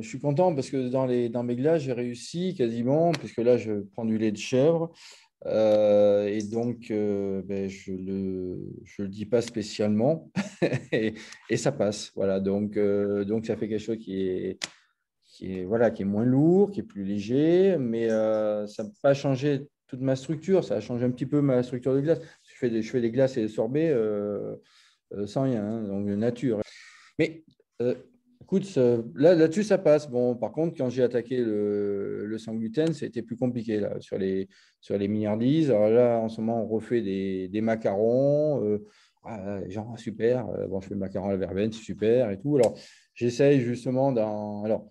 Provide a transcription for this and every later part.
Je suis content parce que dans, les, dans mes glaces, j'ai réussi quasiment, puisque là, je prends du lait de chèvre. Euh, et donc, euh, ben, je ne le, je le dis pas spécialement et, ça passe. Voilà, donc, euh, donc ça fait quelque chose qui est, qui, est, voilà, qui est moins lourd, qui est plus léger, mais ça n'a pas changé toute ma structure. Ça a changé un petit peu ma structure de glace. Je fais des, je fais des glaces et des sorbets sans rien, hein, donc nature. Mais Écoute, là, là-dessus, ça passe. Bon, par contre, quand j'ai attaqué le, le sans gluten, c'était plus compliqué là, sur les, sur les milliardises. Alors là, en ce moment, on refait des, des macarons. Euh, ah, genre, super. Euh, bon, je fais le macaron à la verveine, c'est super et tout. Alors, j'essaye justement dans. Alors,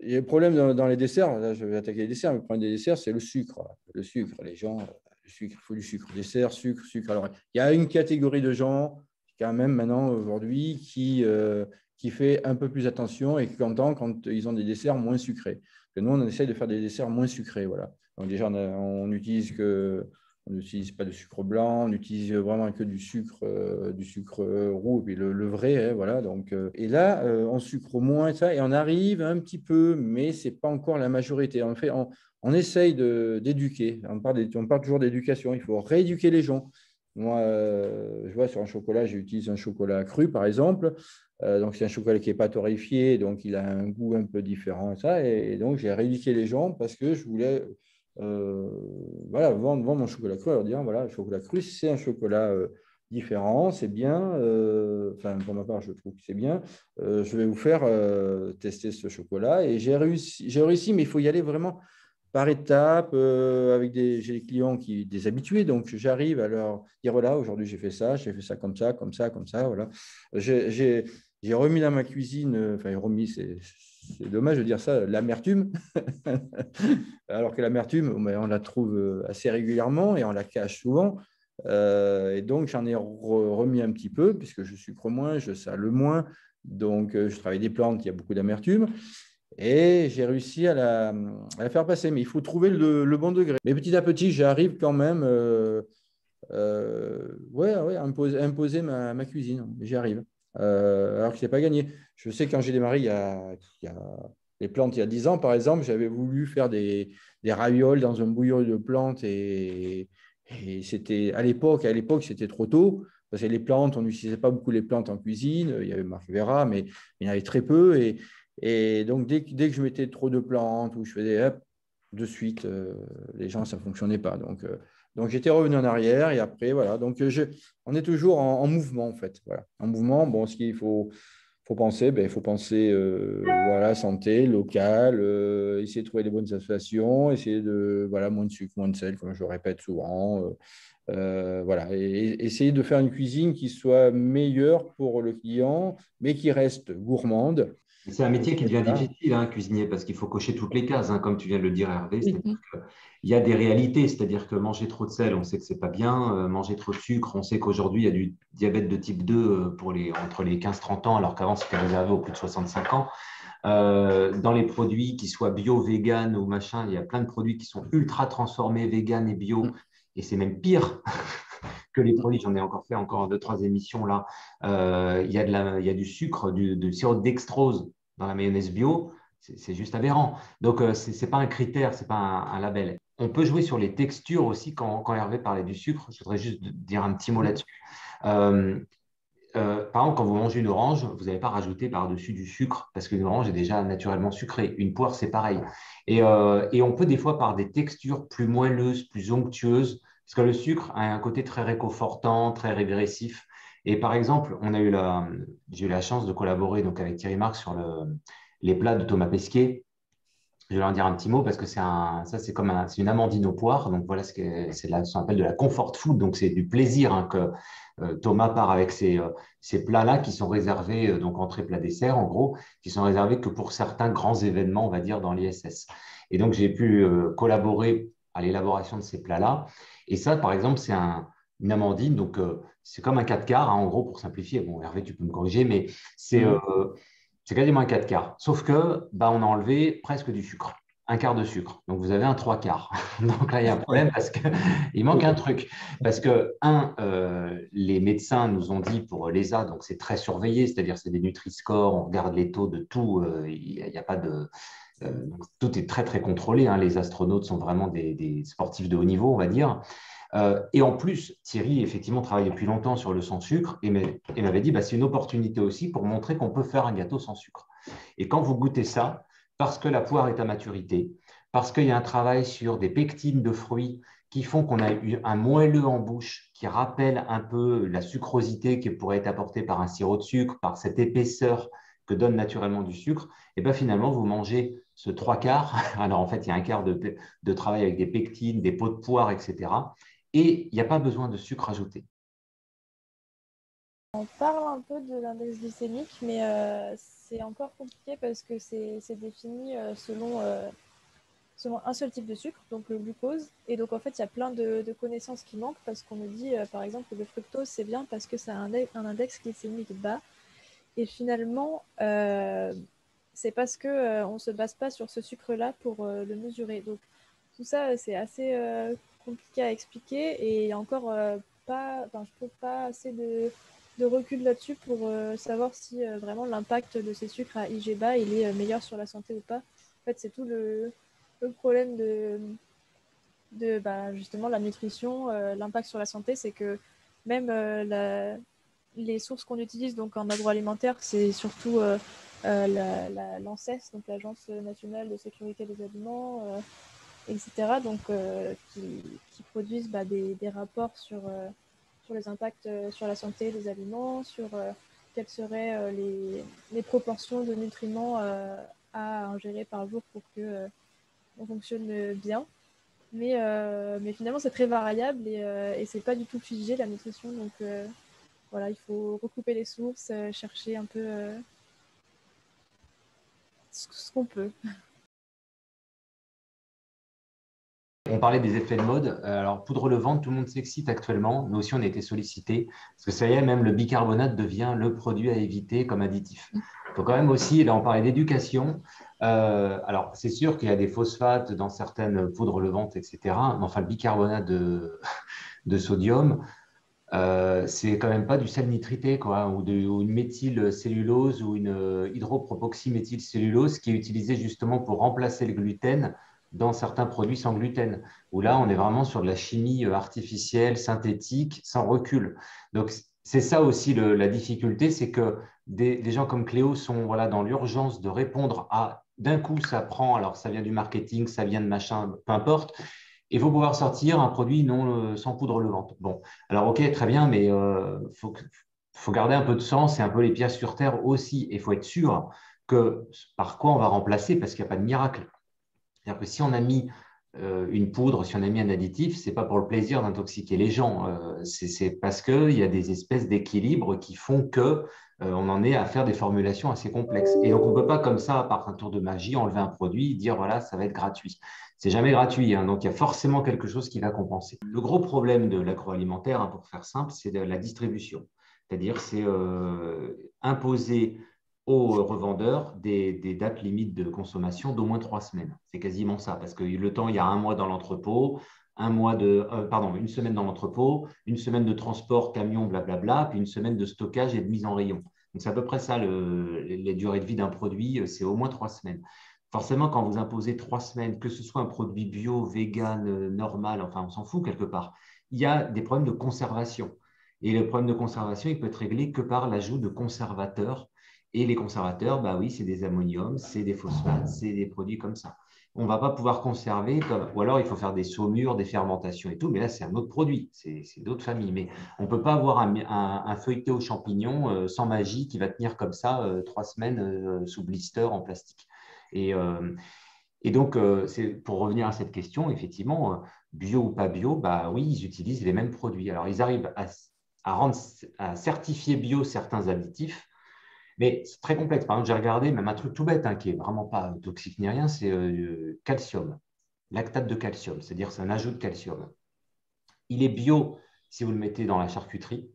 il y a le problème dans, les desserts. Là, je vais attaquer les desserts. Le problème des desserts, c'est le sucre. Le sucre. Les gens, le sucre, il faut du sucre. Dessert, sucre, sucre. Alors, il y a une catégorie de gens, quand même, maintenant, aujourd'hui, qui. Euh, qui fait un peu plus attention et qui entend quand ils ont des desserts moins sucrés. Nous, on essaie de faire des desserts moins sucrés. Voilà. Donc déjà, on n'utilise que on n'utilise pas de sucre blanc, on utilise vraiment que du sucre, euh, du sucre roux, et puis le, vrai, hein, voilà. Donc, euh, et là, euh, on sucre moins ça, et on arrive un petit peu, mais c'est pas encore la majorité. En fait, on, on essaye d'éduquer. On, on parle toujours d'éducation. Il faut rééduquer les gens. Moi, je vois sur un chocolat, j'utilise un chocolat cru, par exemple. Euh, donc, c'est un chocolat qui n'est pas torréfié, donc il a un goût un peu différent. Ça, et, donc, j'ai rééduqué les gens parce que je voulais euh, voilà, vendre, vendre, mon chocolat cru, leur dire voilà, le chocolat cru, c'est un chocolat euh, différent, c'est bien. enfin, pour ma part, je trouve que c'est bien. je vais vous faire tester ce chocolat. Et j'ai réussi, réussi, mais il faut y aller vraiment par étapes, avec des, j'ai des clients qui des habitués, donc j'arrive à leur dire voilà, aujourd'hui j'ai fait ça, j'ai fait ça comme ça, comme ça, comme ça, voilà. J'ai, remis dans ma cuisine, euh, enfin remis, c'est dommage de dire ça, l'amertume, alors que l'amertume, on la trouve euh, assez régulièrement et on la cache souvent. Euh, et donc, j'en ai remis un petit peu, puisque je sucre moins, je sale moins. Donc, je travaille des plantes, il y a beaucoup d'amertume. Et j'ai réussi à la, faire passer. Mais il faut trouver le, bon degré. Mais petit à petit, j'arrive quand même ouais, ouais, à imposer, ma, cuisine. J'y arrive. Euh, alors que ce n'est pas gagné. Je sais quand j'ai démarré il y, a, les plantes il y a 10 ans, par exemple, j'avais voulu faire des, des, ravioles dans un bouillon de plantes et, c'était à l'époque, à l'époque c'était trop tôt parce que les plantes, on n'utilisait pas beaucoup les plantes en cuisine. Il y avait Marc Vera, mais il y en avait très peu. Et, et donc dès, que je mettais trop de plantes ou je faisais hop, de suite, euh, les gens ça fonctionnait pas. Donc euh, donc j'étais revenu en arrière et après, voilà. Donc je, on est toujours en, mouvement en fait. En mouvement, bon, ce qu'il faut, faut penser, ben, il faut penser euh, voilà, santé, locale, euh, essayer de trouver les bonnes associations, essayer de, voilà, moins de sucre, moins de sel, comme je répète souvent. Euh, euh, voilà, essayer de faire une cuisine qui soit meilleure pour le client, mais qui reste gourmande. C'est un métier qui devient difficile, hein, cuisinier, parce qu'il faut cocher toutes les cases, hein, comme tu viens de le dire, Hervé. Il y a des réalités, c'est-à-dire que manger trop de sel, on sait que ce n'est pas bien. Euh, manger trop de sucre, on sait qu'aujourd'hui, il y a du diabète de type 2 euh, pour les, entre les 15-30 ans, alors qu'avant, c'était réservé aux plus de 65 ans. Euh, dans les produits qui soient bio, vegan ou machin, il y a plein de produits qui sont ultra transformés, vegan et bio, et c'est même pire que les produits. J'en ai encore fait encore deux, trois émissions là. il, y a de la, il y a du sucre, du, sirop dextrose dans la mayonnaise bio. C'est juste aberrant. Donc, ce n'est pas un critère, ce n'est pas un, label. On peut jouer sur les textures aussi quand, quand Hervé parlait du sucre. Je voudrais juste dire un petit mot là-dessus. Euh, euh, par exemple, quand vous mangez une orange, vous n'allez pas rajouter par-dessus du sucre parce qu'une orange est déjà naturellement sucrée. Une poire, c'est pareil. Et, euh, et, on peut des fois, par des textures plus moelleuses, plus onctueuses, parce que le sucre a un côté très réconfortant, très régressif. Et par exemple, on a eu la, j'ai eu la chance de collaborer donc avec Thierry Marx sur le, les plats de Thomas Pesquet je vais en dire un petit mot parce que c'est un, ça c'est comme un, une amandine aux poires. Donc voilà, c'est ce qu'on appelle de la comfort food. Donc c'est du plaisir hein, que euh, Thomas part avec ces, euh, ces plats-là qui sont réservés, euh, donc entrée, plat, dessert en gros, qui sont réservés que pour certains grands événements, on va dire, dans l'ISS. Et donc j'ai pu collaborer à l'élaboration de ces plats-là. Et ça, par exemple, c'est un, une amandine. Donc c'est comme un 4 quarts, hein, en gros, pour simplifier. Bon, Hervé, tu peux me corriger, mais c'est. Mmh c'est quasiment un 4 quarts. Sauf que bah, on a enlevé presque du sucre. un quart de sucre. Donc, vous avez un trois quarts. Donc là, il y a un problème parce qu'il manque un truc. Parce que, un, euh, les médecins nous ont dit pour l'ESA, donc c'est très surveillé, c'est-à-dire c'est des Nutri-Score, on regarde les taux de tout, euh, il n'y a, pas de... Euh, tout est très, très contrôlé. Hein. Les astronautes sont vraiment des, sportifs de haut niveau, on va dire. et en plus, Thierry, effectivement, travaille depuis longtemps sur le sans sucre et m'avait dit, bah, c'est une opportunité aussi pour montrer qu'on peut faire un gâteau sans sucre. Et quand vous goûtez ça, parce que la poire est à maturité, parce qu'il y a un travail sur des pectines de fruits qui font qu'on a eu un moelleux en bouche qui rappelle un peu la sucrosité qui pourrait être apportée par un sirop de sucre, par cette épaisseur que donne naturellement du sucre, et bien finalement, vous mangez ce trois quarts. Alors en fait, il y a un quart de, travail avec des pectines, des pots de poire, etc. Et il n'y a pas besoin de sucre ajouté. On parle un peu de l'index glycémique, mais euh, c'est encore compliqué parce que c'est défini euh, selon, euh, selon un seul type de sucre, donc le glucose. Et donc en fait, il y a plein de, connaissances qui manquent parce qu'on nous dit par exemple que le fructose c'est bien parce que ça a un, index glycémique bas. Et finalement, c'est parce qu'on ne se base pas sur ce sucre-là pour le mesurer. Donc tout ça, c'est assez compliqué à expliquer et encore pas, je trouve pas assez de recul là-dessus pour euh, savoir si euh, vraiment l'impact de ces sucres à IG bas il est euh, meilleur sur la santé ou pas. En fait, c'est tout le, problème de, de bah, justement la nutrition, l'impact sur la santé, c'est que même les sources qu'on utilise donc en agroalimentaire, c'est surtout l'ANSES, donc l'Agence nationale de sécurité des aliments, etc., donc, qui, produisent bah, des, des, rapports sur sur les impacts euh, sur la santé des aliments, sur euh, quelles seraient euh, les, les, proportions de nutriments à ingérer par jour pour que on fonctionne bien. Mais, mais finalement, c'est très variable et, et c'est pas du tout figé la nutrition. Donc voilà, il faut recouper les sources, chercher un peu ce qu'on peut. On parlait des effets de mode. Euh, alors, poudre levante, tout le monde s'excite actuellement. Nous aussi, on a été sollicités. Parce que ça y est, même le bicarbonate devient le produit à éviter comme additif. Il faut quand même aussi, là, on parlait d'éducation. Euh, alors, c'est sûr qu'il y a des phosphates dans certaines poudres levantes, etc. Mais enfin, le bicarbonate de, sodium, euh, c'est quand même pas du sel nitrité, ou, ou une méthylcellulose ou une hydropropoxyméthylcellulose qui est utilisée justement pour remplacer le gluten dans certains produits sans gluten, où là, on est vraiment sur de la chimie euh, artificielle, synthétique, sans recul. Donc, c'est ça aussi la difficulté, c'est que des, gens comme Cléo sont voilà, dans l'urgence de répondre à d'un coup, ça prend, alors ça vient du marketing, ça vient de machin, peu importe. Il faut pouvoir sortir un produit non euh, sans poudre levante. Bon, alors ok, très bien, mais il euh, faut, faut, garder un peu de sens et un peu les pièces sur terre aussi. Il faut être sûr que par quoi on va remplacer, parce qu'il n'y a pas de miracle. C'est-à-dire que si on a mis une poudre, si on a mis un additif, ce n'est pas pour le plaisir d'intoxiquer les gens. Euh, c'est parce qu'il y a des espèces d'équilibre qui font que euh, on en est à faire des formulations assez complexes. Et donc, on ne peut pas, comme ça, par un tour de magie, enlever un produit et dire voilà, ça va être gratuit. C'est jamais gratuit. Hein, donc, il y a forcément quelque chose qui va compenser. Le gros problème de l'agroalimentaire, hein, pour faire simple, c'est la distribution. C'est-à-dire, c'est imposer aux revendeurs des, dates limites de consommation d'au moins trois semaines. C'est quasiment ça, parce que le temps, il y a un mois dans l'entrepôt, un mois de, euh, pardon, une semaine dans l'entrepôt, une semaine de transport, camion, blablabla, puis une semaine de stockage et de mise en rayon. Donc c'est à peu près ça, le, les durées de vie d'un produit, euh, c'est au moins trois semaines. Forcément, quand vous imposez trois semaines, que ce soit un produit bio, vegan, euh, normal, enfin on s'en fout quelque part, il y a des problèmes de conservation. Et le problème de conservation, il peut être réglé que par l'ajout de conservateurs et les conservateurs, bah oui, c'est des ammoniums, c'est des phosphates, c'est des produits comme ça. On ne va pas pouvoir conserver, ou alors il faut faire des saumures, des fermentations et tout, mais là, c'est un autre produit, c'est d'autres familles. Mais on ne peut pas avoir un, feuilleté aux champignons euh, sans magie qui va tenir comme ça euh, trois semaines euh, sous blister en plastique. Et, donc, pour revenir à cette question, effectivement, bio ou pas bio, bah oui, ils utilisent les mêmes produits. Alors, ils arrivent à, à certifier bio certains additifs, mais c'est très complexe. Par exemple, j'ai regardé même un truc tout bête hein, qui n'est vraiment pas toxique ni rien, c'est euh, calcium, lactate de calcium, c'est-à-dire c'est un ajout de calcium. Il est bio si vous le mettez dans la charcuterie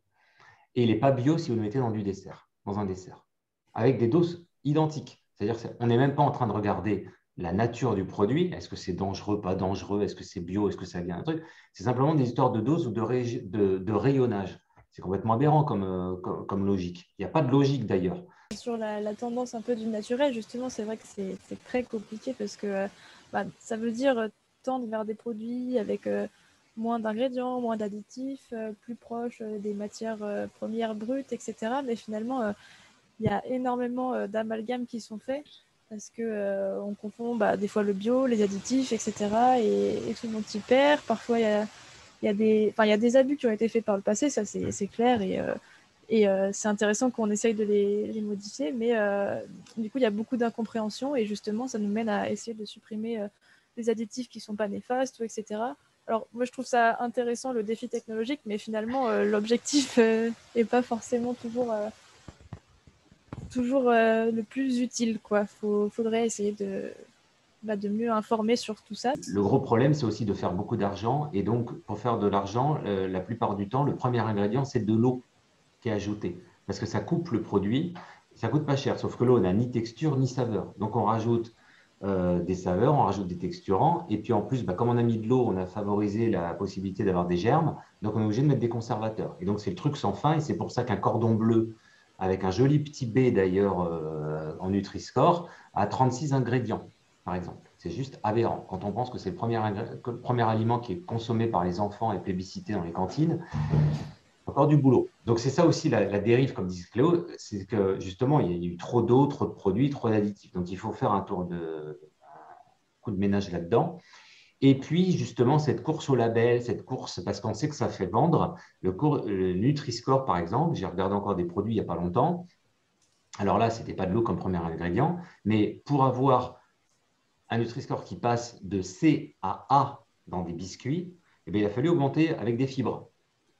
et il n'est pas bio si vous le mettez dans du dessert, dans un dessert, avec des doses identiques. C'est-à-dire qu'on n'est même pas en train de regarder la nature du produit. Est-ce que c'est dangereux, pas dangereux? Est-ce que c'est bio? Est-ce que ça vient un truc? C'est simplement des histoires de dose ou de, rayonnage. C'est complètement aberrant euh, comme, logique. Il n'y a pas de logique d'ailleurs. Sur la, tendance un peu du naturel, justement, c'est vrai que c'est très compliqué parce que euh, bah, ça veut dire tendre vers des produits avec euh, moins d'ingrédients, moins d'additifs, plus proches des matières premières brutes, etc. Mais finalement, il y a énormément d'amalgames qui sont faits parce que euh, on confond bah, des fois le bio, les additifs, etc. Et, tout le monde s'y perd. Parfois, il y a, y, a des, y a des abus qui ont été faits par le passé, ça c'est clair. Et, euh, et euh, c'est intéressant qu'on essaye de les, les modifier, mais du coup, il y a beaucoup d'incompréhension et justement, ça nous mène à essayer de supprimer des additifs qui ne sont pas néfastes, etc. Alors, moi, je trouve ça intéressant, le défi technologique, mais finalement, l'objectif n'est pas forcément toujours toujours euh, le plus utile. Il faudrait essayer de, de mieux informer sur tout ça. Le gros problème, c'est aussi de faire beaucoup d'argent. Et donc, pour faire de l'argent, euh, la plupart du temps, le premier ingrédient, c'est de l'eau qui est ajoutée. Parce que ça coupe le produit. Ça coûte pas cher. Sauf que l'eau n'a ni texture ni saveur. Donc, on rajoute euh, des saveurs, on rajoute des texturants. Et puis, en plus, bah, comme on a mis de l'eau, on a favorisé la possibilité d'avoir des germes. Donc, on est obligé de mettre des conservateurs. Et donc, c'est le truc sans fin. Et c'est pour ça qu'un cordon bleu avec un joli petit B d'ailleurs euh, en Nutri-Score, à 36 ingrédients, exemple. C'est juste aberrant. Quand on pense que c'est le premier, aliment qui est consommé par les enfants et plébiscité dans les cantines, encore du boulot. Donc c'est ça aussi la, dérive, comme dit Cléo, c'est que justement, il y a eu trop d'eau, trop de produits, trop d'additifs. Donc il faut faire un tour de coup de ménage là-dedans. Et puis, justement, cette course au label, cette course, parce qu'on sait que ça fait vendre, le, Nutri-Score, par exemple, j'ai regardé encore des produits il n'y a pas longtemps. Alors là, ce n'était pas de l'eau comme premier ingrédient, mais pour avoir un Nutri-Score qui passe de C à A dans des biscuits, eh il a fallu augmenter avec des fibres.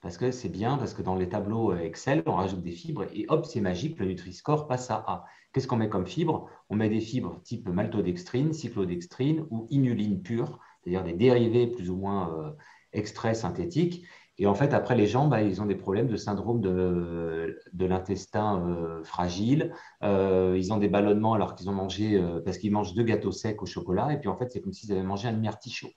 Parce que c'est bien, parce que dans les tableaux Excel, on rajoute des fibres et hop, c'est magique, le Nutri-Score passe à A. Qu'est-ce qu'on met comme fibres? On met des fibres type maltodextrine, cyclodextrine ou inuline pure c'est-à-dire des dérivés plus ou moins euh, extraits synthétiques. Et en fait, après, les gens, bah, ils ont des problèmes de syndrome de, de l'intestin euh, fragile. Euh, ils ont des ballonnements alors qu'ils ont mangé, parce qu'ils mangent deux gâteaux secs au chocolat. Et puis, en fait, c'est comme s'ils avaient mangé un demi-artichaut.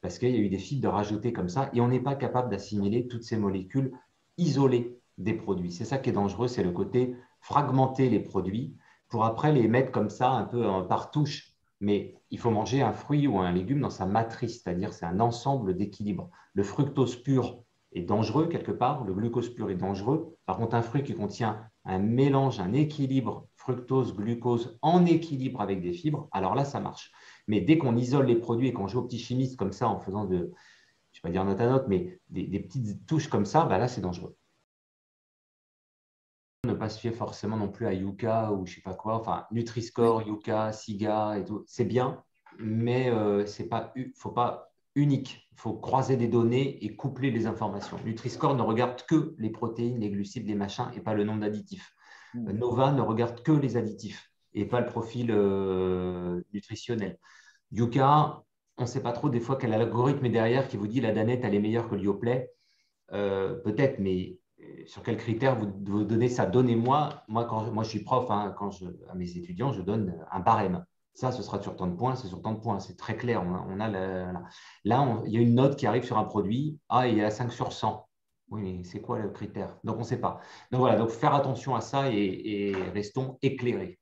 Parce qu'il y a eu des fibres de rajouter comme ça. Et on n'est pas capable d'assimiler toutes ces molécules isolées des produits. C'est ça qui est dangereux, c'est le côté fragmenter les produits pour après les mettre comme ça, un peu par touche mais il faut manger un fruit ou un légume dans sa matrice, c'est-à-dire c'est un ensemble d'équilibre. Le fructose pur est dangereux quelque part, le glucose pur est dangereux. Par contre, un fruit qui contient un mélange, un équilibre fructose-glucose en équilibre avec des fibres, alors là, ça marche. Mais dès qu'on isole les produits et qu'on joue aux petits chimistes comme ça en faisant de, je ne vais pas dire note à note, mais des, petites touches comme ça, bah là, c'est dangereux ne pas se fier forcément non plus à Yuka ou je sais pas quoi. Enfin, Nutri-Score, Yuka, Siga et tout, c'est bien, mais euh, c'est pas, faut pas unique. Il faut croiser des données et coupler les informations. Nutri-Score ne regarde que les protéines, les glucides, les machins et pas le nombre d'additifs. Hmm. Nova ne regarde que les additifs et pas le profil euh, nutritionnel. Yuka, on ne sait pas trop des fois quel algorithme est derrière qui vous dit la danette elle est meilleure que le Yoplait. Euh, peut-être, mais sur quels critères vous, vous donnez ça? Donnez-moi, moi, quand moi je suis prof, hein, quand je, à mes étudiants, je donne un barème. Ça, ce sera sur tant de points, c'est sur tant de points, c'est très clair. On a, là, il y a une note qui arrive sur un produit, ah, il y a 5 sur 100. Oui, mais c'est quoi le critère? Donc, on ne sait pas. Donc, voilà, donc faire attention à ça et, restons éclairés.